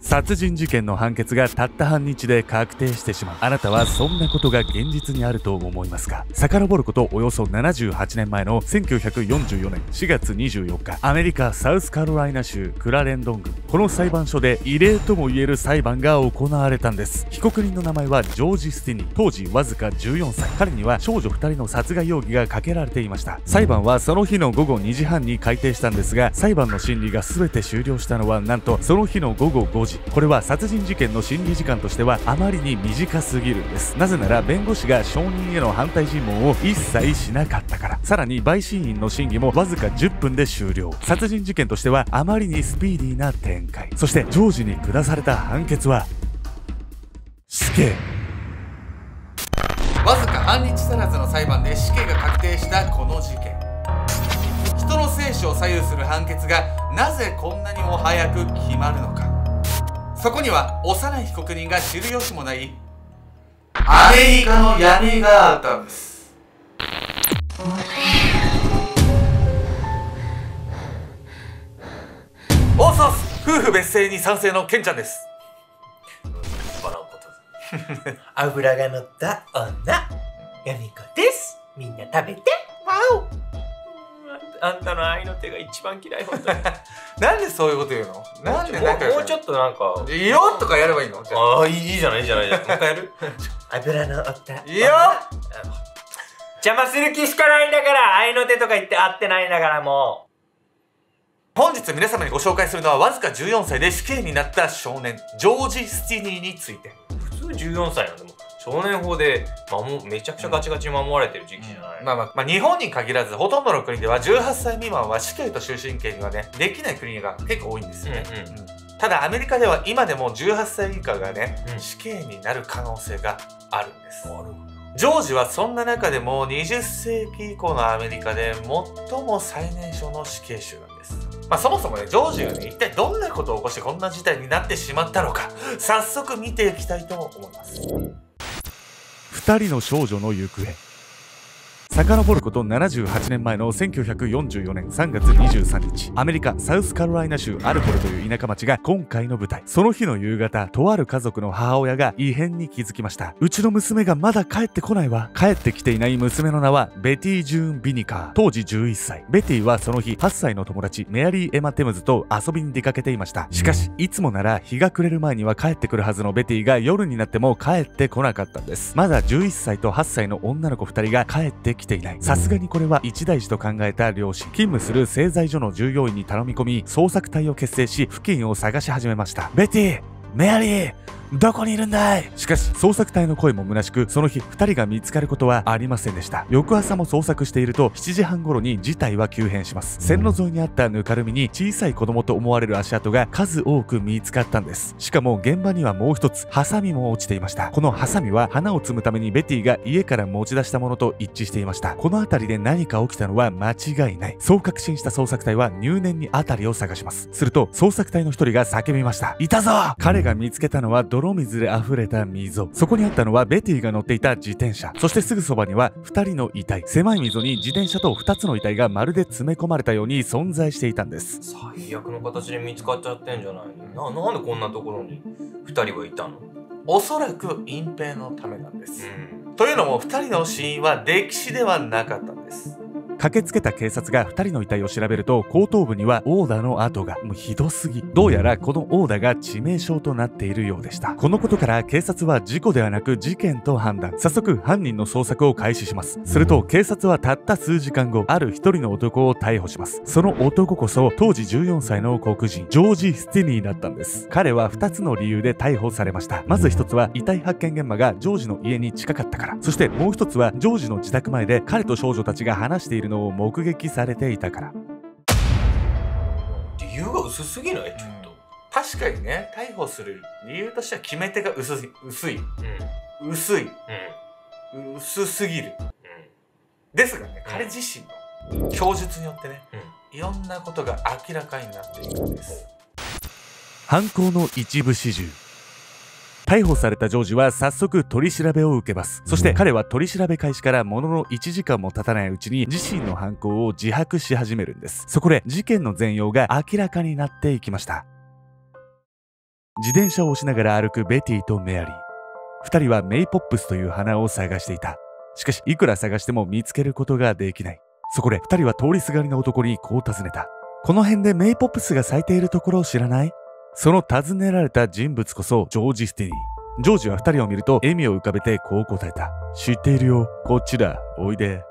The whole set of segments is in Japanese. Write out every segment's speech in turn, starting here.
殺人事件の判決がたった半日で確定してしまう。あなたはそんなことが現実にあると思いますか？遡ることおよそ78年前の1944年4月24日。アメリカサウスカロライナ州クラレンドン郡この裁判所で異例とも言える裁判が行われたんです。被告人の名前はジョージ・スティニー。当時わずか14歳。彼には少女2人の殺害容疑がかけられていました。裁判はその日の午後2時半に改定したんですが裁判の審理が全て終了したのはなんとその日の午後5時。これは殺人事件の審理時間としてはあまりに短すぎるんです。なぜなら弁護士が証人への反対尋問を一切しなかったから。さらに陪審員の審議もわずか10分で終了。殺人事件としてはあまりにスピーディーな展開。そしてジョージに下された判決は死刑。わずか半日足らずの裁判で死刑が確定したこの事件。人の生死を左右する判決がなぜこんなにも早く決まるのか。そこには幼い被告人が知る由もない。アメリカの闇があったんです。オーソース夫婦別姓に賛成のケンちゃんです 油が乗った女。やみこです。みんな食べて。わおあんたの愛の手が一番嫌い本当に。なんでそういうこと言うの？なんでなんかもうちょっとなんか。いいよとかやればいいの？あ。ああいいじゃないいいじゃない。もう一回やる？油の乗った。いいよ。邪魔する気しかないんだから愛の手とか言って会ってないんだからも本日皆様にご紹介するのはわずか14歳で死刑になった少年ジョージ・スティニーについて。う普通14歳なんでも少年法で守めちゃくちゃガチガチに守られてる時期じゃない、まあまあ、まあ、日本に限らずほとんどの国では18歳未満は死刑と終身刑にはねできない国が結構多いんですよね、うんうんうん。ただアメリカでは今でも18歳以下がね、うん。死刑になる可能性があるんです。ジョージはそんな中でも20世紀以降のアメリカで最も最年少の死刑囚なんです。まあそもそもね、ジョージがね、一体どんなことを起こしてこんな事態になってしまったのか、早速見ていきたいと思います。2人の少女の行方。遡ること78年前の1944年3月23日。アメリカサウスカロライナ州アルコルという田舎町が今回の舞台。その日の夕方とある家族の母親が異変に気づきました。うちの娘がまだ帰ってこないわ。帰ってきていない娘の名はベティ・ジューン・ビニカー。当時11歳。ベティはその日8歳の友達メアリー・エマ・テムズと遊びに出かけていました。しかしいつもなら日が暮れる前には帰ってくるはずのベティが夜になっても帰ってこなかったんです。まだ11歳と8歳の女の子2人が帰ってきていない。さすがにこれは一大事と考えた両親。勤務する製材所の従業員に頼み込み捜索隊を結成し付近を探し始めました。ベティメアリー。どこにいるんだい？しかし捜索隊の声も虚しくその日2人が見つかることはありませんでした。翌朝も捜索していると7時半頃に事態は急変します。線路沿いにあったぬかるみに小さい子供と思われる足跡が数多く見つかったんです。しかも現場にはもう一つハサミも落ちていました。このハサミは花を摘むためにベティが家から持ち出したものと一致していました。この辺りで何か起きたのは間違いない。そう確信した捜索隊は入念に辺りを探します。すると捜索隊の一人が叫びました。いたぞ！彼が見つけたのは泥水で溢れた溝。そこにあったのはベティが乗っていた自転車。そしてすぐそばには2人の遺体。狭い溝に自転車と2つの遺体がまるで詰め込まれたように存在していたんです。最悪の形で見つかっちゃってんじゃないの？ななんでこんなところに2人はいたの？おそらく隠蔽のためなんです。ん。というのも2人の死因は溺死ではなかったんです。駆けつけた警察が2人の遺体を調べると後頭部には殴打の跡が。もうひどすぎ。どうやらこの殴打が致命傷となっているようでした。このことから警察は事故ではなく事件と判断。早速犯人の捜索を開始します。すると警察はたった数時間後ある一人の男を逮捕します。その男こそ当時14歳の黒人ジョージ・スティニーだったんです。彼は2つの理由で逮捕されました。まず1つは遺体発見現場がジョージの家に近かったから。そしてもう1つはジョージの自宅前で彼と少女たちが話しているのを目撃されていたから。理由が薄すぎない？ちょっと。確かにね、逮捕する理由としては決め手が薄い、薄い、うん。薄い、うん。薄すぎる。うん。ですがね、うん。彼自身の供述によってね、うん。いろんなことが明らかになっていくんです。犯行の一部始終逮捕されたジョージは早速取り調べを受けます。そして彼は取り調べ開始からものの1時間も経たないうちに自身の犯行を自白し始めるんです。そこで事件の全容が明らかになっていきました。自転車を押しながら歩くベティとメアリー。二人はメイポップスという花を探していた。しかしいくら探しても見つけることができない。そこで二人は通りすがりの男にこう尋ねた。この辺でメイポップスが咲いているところを知らない？その尋ねられた人物こそジョージ・スティニー。ジョージは二人を見ると笑みを浮かべてこう答えた。知っているよ。こっちだ。おいで。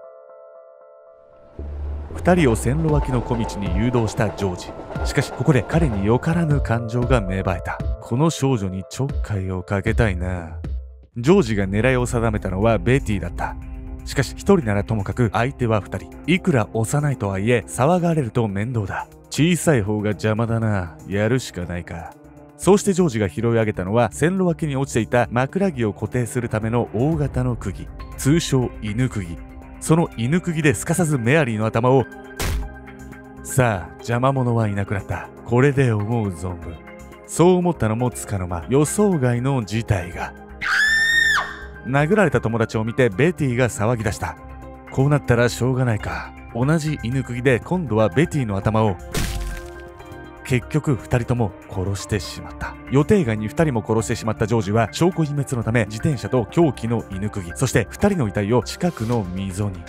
二人を線路脇の小道に誘導したジョージ。しかしここで彼によからぬ感情が芽生えた。この少女にちょっかいをかけたいな。ジョージが狙いを定めたのはベティだった。しかし一人ならともかく相手は二人。いくら幼いとはいえ騒がれると面倒だ。小さい方が邪魔だな。やるしかないか。そうしてジョージが拾い上げたのは線路脇に落ちていた枕木を固定するための大型の釘。通称犬釘。その犬釘ですかさずメアリーの頭をさあ邪魔者はいなくなった。これで思う存分。そう思ったのもつかの間予想外の事態が。殴られた友達を見てベティが騒ぎ出した。こうなったらしょうがないか。同じ犬釘で今度はベティの頭を結局2人とも殺してしまった。予定外に2人も殺してしまったジョージは証拠隠滅のため自転車と凶器の犬釘。そして2人の遺体を近くの溝に。いや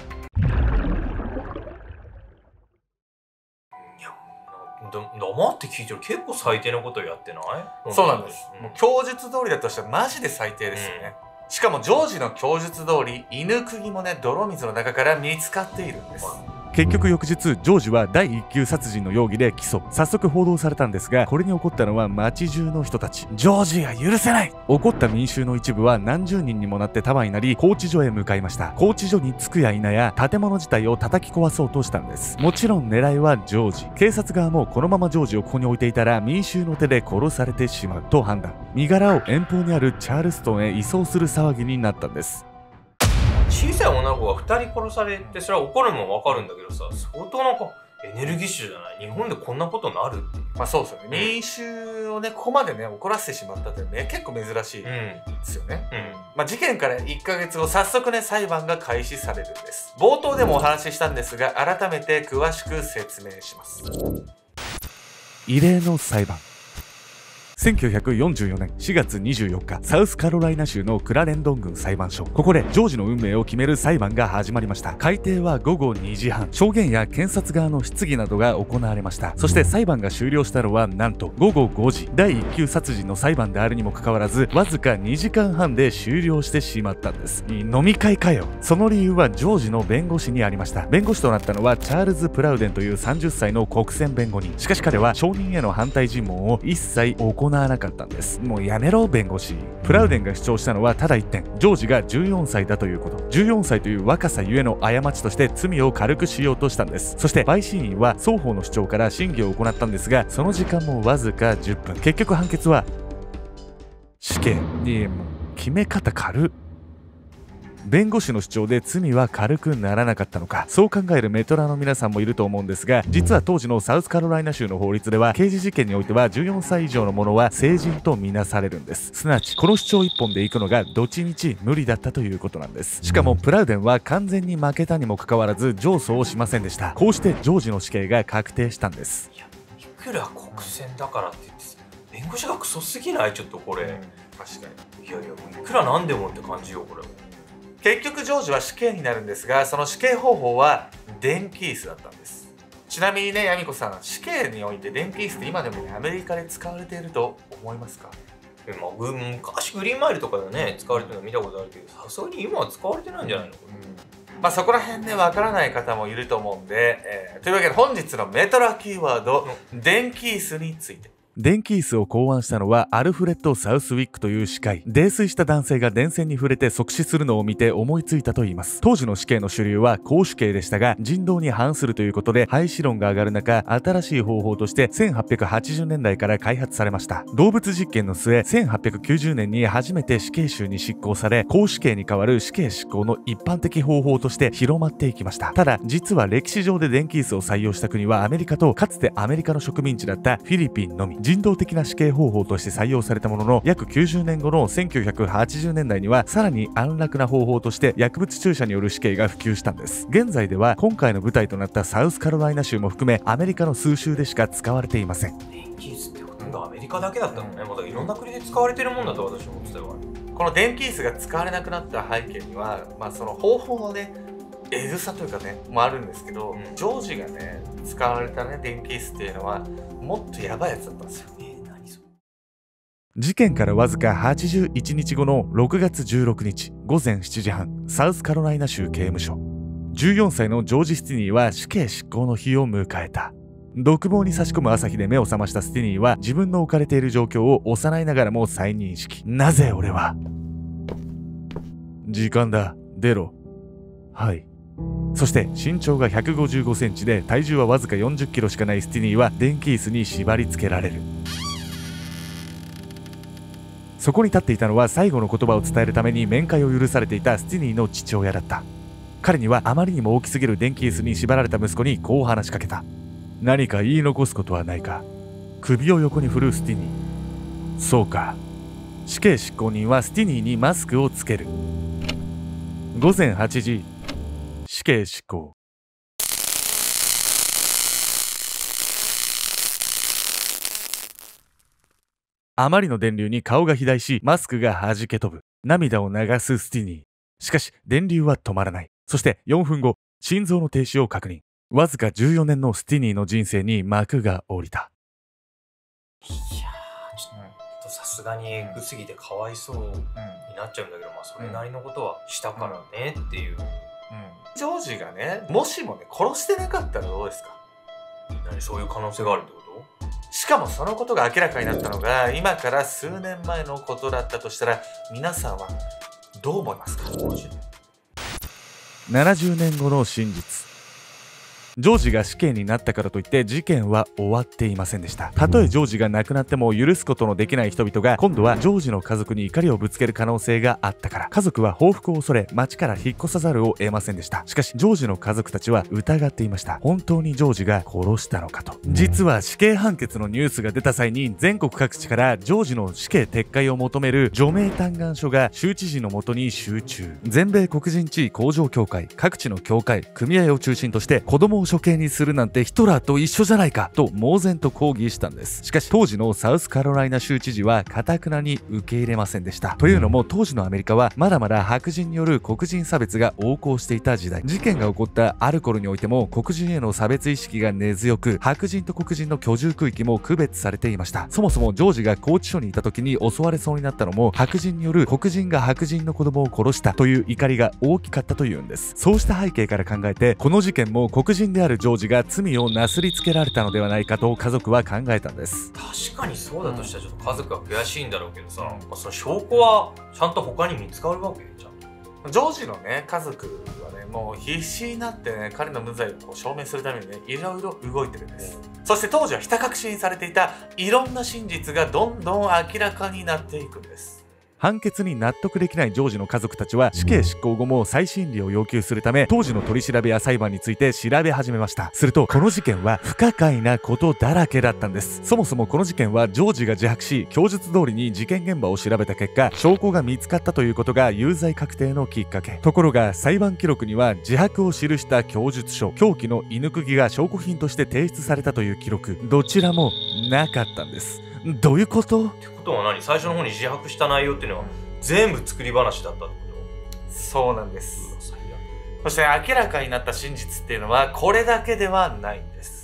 だ黙って聞いてる結構最低なことやってない？そうなんです、うん。もう供述通りだとしたらマジで最低ですよね、しかもジョージの供述通り犬釘もね泥水の中から見つかっているんです結局翌日ジョージは第一級殺人の容疑で起訴。早速報道されたんですがこれに怒ったのは町中の人たち。ジョージが許せない。怒った民衆の一部は何十人にもなって束になり拘置所へ向かいました。拘置所に着くや否や建物自体を叩き壊そうとしたんです。もちろん狙いはジョージ。警察側もこのままジョージをここに置いていたら民衆の手で殺されてしまうと判断。身柄を遠方にあるチャールストンへ移送する騒ぎになったんです小さい女の子が2人殺されてそれは怒るのもわかるんだけどさ相当なんかエネルギッシュじゃない？日本でこんなことになるっていう。まあそうですよね。民衆をねここまでね怒らせてしまったってね結構珍しいでうん。すよね、うん。まあ、事件から1ヶ月後早速ね裁判が開始されるんです。冒頭でもお話ししたんですが改めて詳しく説明します。異例の裁判1944年4月24日サウスカロライナ州のクラレンドン郡裁判所。ここでジョージの運命を決める裁判が始まりました。開廷は午後2時半。証言や検察側の質疑などが行われました。そして裁判が終了したのはなんと午後5時。第1級殺人の裁判であるにもかかわらずわずか2時間半で終了してしまったんです。飲み会かよ。その理由はジョージの弁護士にありました。弁護士となったのはチャールズ・プラウデンという30歳の国選弁護人。しかし彼は証人への反対尋問を一切行わなかったんです。もうやめろ弁護士。プラウデンが主張したのはただ一点。ジョージが14歳だということ。14歳という若さゆえの過ちとして罪を軽くしようとしたんです。そして陪審員は双方の主張から審議を行ったんですがその時間もわずか10分。結局判決は死刑。に決め方軽っ。弁護士の主張で罪は軽くならなかったのか。そう考えるメトラの皆さんもいると思うんですが実は当時のサウスカロライナ州の法律では刑事事件においては14歳以上の者は成人とみなされるんです。すなわちこの主張一本でいくのがどっちみち無理だったということなんです。しかもプラウデンは完全に負けたにもかかわらず上訴をしませんでした。こうしてジョージの死刑が確定したんです。いやいくら国選だからって言ってさ弁護士がクソすぎない？ちょっとこれ、確かに。いやいやもういくらなんでもって感じよこれ結局ジョージは死刑になるんですがその死刑方法は電気椅子だったんです。ちなみにねヤミコさん死刑において電気椅子って今でもねアメリカで使われていると思いますか？昔グリーンマイルとかでね使われてるの見たことあるけどさすがに今は使われてないんじゃないの？こまあそこら辺ねわからない方もいると思うんで、えーというわけで本日のメトラキーワード電気椅子について電気椅子を考案したのはアルフレッド・サウスウィックという歯科医泥酔した男性が電線に触れて即死するのを見て思いついたといいます。当時の死刑の主流は公主刑でしたが人道に反するということで廃止論が上がる中新しい方法として1880年代から開発されました。動物実験の末1890年に初めて死刑囚に執行され公主刑に代わる死刑執行の一般的方法として広まっていきました。ただ実は歴史上で電気椅子を採用した国はアメリカとかつてアメリカの植民地だったフィリピンのみ。人道的な死刑方法として採用されたものの約90年後の1980年代にはさらに安楽な方法として薬物注射による死刑が普及したんです。現在では今回の舞台となったサウスカロライナ州も含めアメリカの数州でしか使われていません。アメリカだけだったのね、まだいろんな国で使われてるもんだと私は思ってたよこの電気椅子が使われなくなった背景には、まあ、その方法のねえぐさというかねもあるんですけど、うん。ジョージがね使われたね電気椅子っていうのはもっとやばいやつだったんですよ。えー、何それ？事件からわずか81日後の6月16日午前7時半サウスカロライナ州刑務所。14歳のジョージ・スティニーは死刑執行の日を迎えた。独房に差し込む朝日で目を覚ましたスティニーは自分の置かれている状況を幼いながらも再認識。なぜ俺は？時間だ。出ろ。はいそして身長が155センチで体重はわずか40キロしかないスティニーは電気椅子に縛り付けられる。そこに立っていたのは最後の言葉を伝えるために面会を許されていたスティニーの父親だった。彼にはあまりにも大きすぎる電気椅子に縛られた息子にこう話しかけた。何か言い残すことはないか。首を横に振るスティニー。そうか。死刑執行人はスティニーにマスクをつける。午前8時死刑執行あまりの電流に顔が肥大しマスクが弾け飛ぶ涙を流すスティニーしかし電流は止まらないそして4分後心臓の停止を確認わずか14年のスティニーの人生に幕が降りたいやーちょっとさすがにエグすぎてかわいそうになっちゃうんだけどまあそれなりのことはしたからねっていう、ジョージがねもしもね殺してなかったらどうですか？何そういう可能性があるってこと？しかもそのことが明らかになったのが今から数年前のことだったとしたら皆さんはどう思いますか？マジで70年後の真実ジョージが死刑になったからといって事件は終わっていませんでした。たとえジョージが亡くなっても許すことのできない人々が今度はジョージの家族に怒りをぶつける可能性があったから家族は報復を恐れ町から引っ越さざるを得ませんでした。しかしジョージの家族たちは疑っていました。本当にジョージが殺したのかと。実は死刑判決のニュースが出た際に全国各地からジョージの死刑撤回を求める除名嘆願書が州知事のもとに集中。全米黒人地位向上協会各地の協会組合を中心として子供を処刑にするなんてヒトラーと一緒じゃないかと猛然と抗議したんです。しかし当時のサウスカロライナ州知事は堅くなに受け入れませんでした。というのも当時のアメリカはまだまだ白人による黒人差別が横行していた時代。事件が起こったある頃においても黒人への差別意識が根強く白人と黒人の居住区域も区別されていました。そもそもジョージが拘置所にいた時に襲われそうになったのも白人による黒人が白人の子供を殺したという怒りが大きかったというんです。そうした背景から考えてこの事件も黒人であるジョージが罪をなすりつけられたのではないかと家族は考えたんです。確かにそうだとしたらちょっと家族は悔しいんだろうけどさ、まあ、その証拠はちゃんと他に見つかるわけじゃん。ジョージのね家族はねもう必死になってね彼の無罪をこう証明するためにねいろいろ動いてるんです、そして当時はひた隠しにされていたいろんな真実がどんどん明らかになっていくんです判決に納得できないジョージの家族たちは死刑執行後も再審理を要求するため当時の取り調べや裁判について調べ始めました。するとこの事件は不可解なことだらけだったんです。そもそもこの事件はジョージが自白し供述通りに事件現場を調べた結果証拠が見つかったということが有罪確定のきっかけ。ところが裁判記録には自白を記した供述書凶器の犬釘が証拠品として提出されたという記録。どちらもなかったんです。どういうこと？ってことは何？最初の方に自白した内容っていうのは全部作り話だったってこそうなんです。そして明らかになった真実っていうのはこれだけではないんです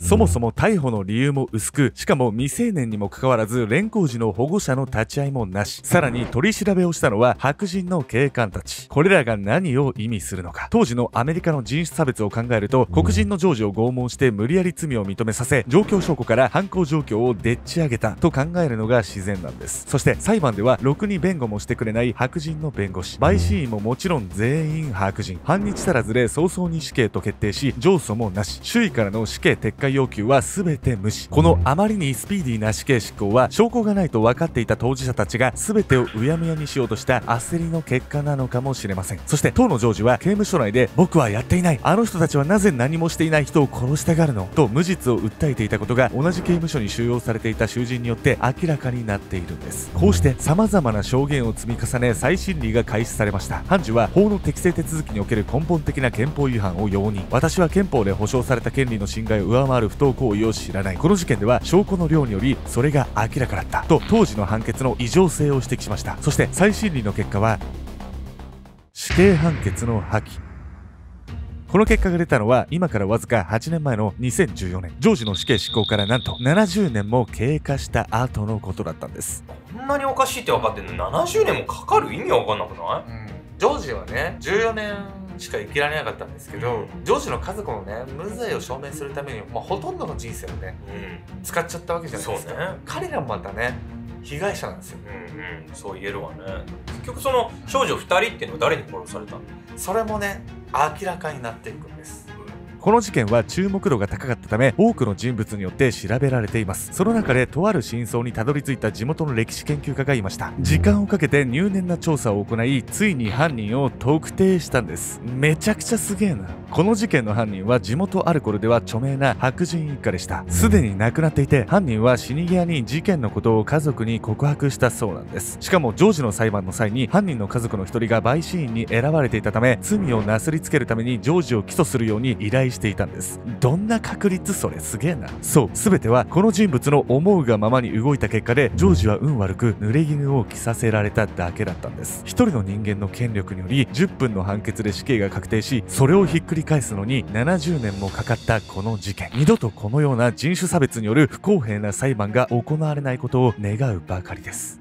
そもそも逮捕の理由も薄く、しかも未成年にもかかわらず、連行時の保護者の立ち会いもなし、さらに取り調べをしたのは白人の警官たち。これらが何を意味するのか。当時のアメリカの人種差別を考えると、黒人のジョージを拷問して無理やり罪を認めさせ、状況証拠から犯行状況をでっち上げたと考えるのが自然なんです。そして裁判では、ろくに弁護もしてくれない白人の弁護士、陪審員ももちろん全員白人。半日足らずで早々に死刑と決定し、上訴もなし、周囲からの死刑撤回要求は全て無視。このあまりにスピーディーな死刑執行は証拠がないと分かっていた当事者たちが全てをうやむやにしようとした焦りの結果なのかもしれません。そして当のジョージは刑務所内で僕はやっていない。あの人たちはなぜ何もしていない人を殺したがるの？と無実を訴えていたことが同じ刑務所に収容されていた囚人によって明らかになっているんです。こうして様々な証言を積み重ね再審理が開始されました。判事は法の適正手続きにおける根本的な憲法違反を容認。私は憲法で保障された権利の侵害を上回ある不当行為を知らないこの事件では証拠の量によりそれが明らかだったと当時の判決の異常性を指摘しました。そして再審理の結果は死刑判決の破棄。この結果が出たのは今からわずか8年前の2014年。ジョージの死刑執行からなんと70年も経過した後のことだったんです。こんなにおかしいって分かってんの70年もかかる意味わかんなくなうん。ジョージはね14年しか生きられなかったんですけど、ジョージの家族のね無罪を証明するために、まあ、ほとんどの人生をねい使っちゃったわけじゃないですか、ね。彼らもまたね被害者なんですよ。うんうん。うんそう言えるわね。結局その少女2人っていうのは誰に殺されたの？それもね明らかになっていくんですこの事件は注目度が高かったため多くの人物によって調べられています。その中でとある真相にたどり着いた地元の歴史研究家がいました。時間をかけて入念な調査を行いついに犯人を特定したんです。めちゃくちゃすげえな。この事件の犯人は地元アルコルでは著名な白人一家でした。すでに亡くなっていて犯人は死に際に事件のことを家族に告白したそうなんです。しかもジョージの裁判の際に犯人の家族の一人が陪審員に選ばれていたため罪をなすりつけるためにジョージを起訴するように依頼していたんです。どんな確率それすげえな。そう全てはこの人物の思うがままに動いた結果でジョージは運悪く濡れ衣を着させられただけだったんです。一人の人間の権力により10分の判決で死刑が確定しそれをひっくり返すのに70年もかかったこの事件。二度とこのような人種差別による不公平な裁判が行われないことを願うばかりです。